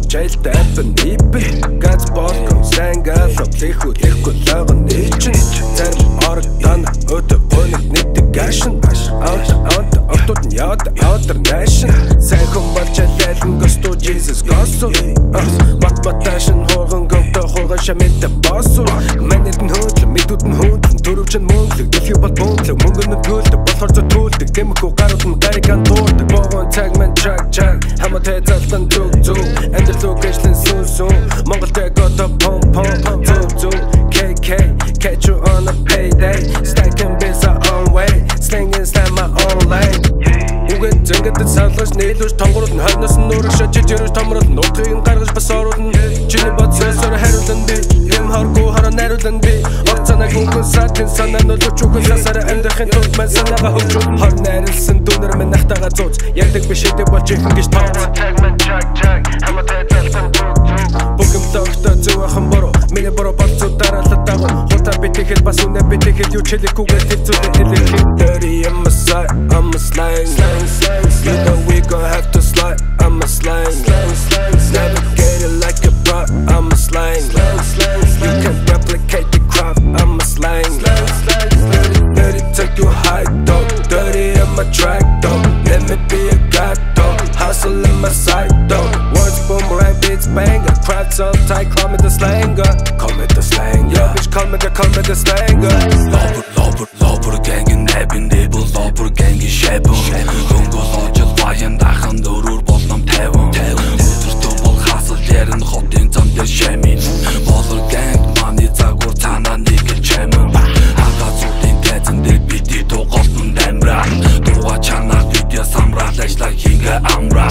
jailed up and deep Гац болон сангал лихүү лихгүй лаган нийчин Зарим орог дан өдө өнөг нэгдэг гашин Аут аут аутууд нь яд аутер нэшн Сайн хүн болж алайлан госту Jesus госу. Бат баташин хогон гомто хогон шамэт босу. Манайд нь хөөдлө мэдүүд нь хөөдлө Төрөвч нь мөнгөлөг дэлхий бол бөөнлөг Мөнгө нь төлдөг болохоор зөтүүлдэг Тэмэхгүй гарууд нь гарикан туурдаг. Богон цаг мен чаг чаг. Хамаатай залтан зүг нийлүүш тонгоруулн хойноос нь нүрэг шажиж ирж томрол нутгийг гаргаж бас оруулна чиний бодсоосоор хариулан би юм хоргүй хараа найруулан би. Орцанаг үгэн сатын санаа нөлөөч үгэн сасараа амьдрахын тулд мэн санаага хөгжүүл хор найрлсан дүүнэр мэн нахтаага зууц. Ягдаг биш эдэг болж ихэн гэж тооц. Залсан Тогтоо зөв ахын бороо Миний бороо болцоо дараалал дагуу. Хутаа битгэл бас үнэ битгэл юу чилэхгүйгээр тэр зүйлээ хэлэх Crowd so tight, call me the slanger. Call me the slanger. Yeah, bitch, call me the, call me the slanger. Lobber, lobber, lobber gangin näbin Nebel, lobber gangin шэбэн Хөнгөл очил баян дахан дөрүр болном таван Өдөртөө бол хасал ярин хотын зам дээр шамин Болор ганг маны загвар цаанаа нэг чамин Хага зүүдийн тайзан дээр бити туголтон дамбра Дуга чанаа видео самраал ажлаа хингэ амра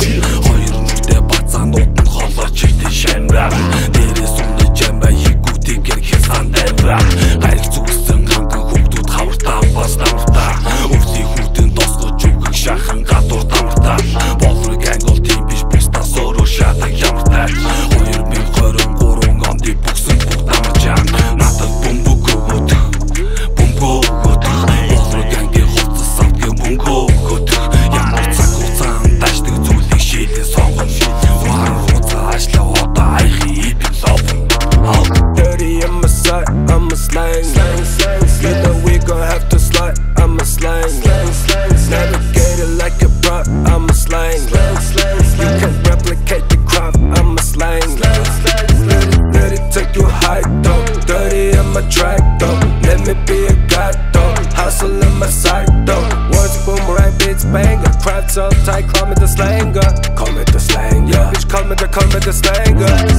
Track though. Let me be a god though. Hustle in my side though. Words boomerang bitch banger. Crowd so tight, call me the slanger. Call me the slanger. Yeah, bitch, call me the, call me the slanger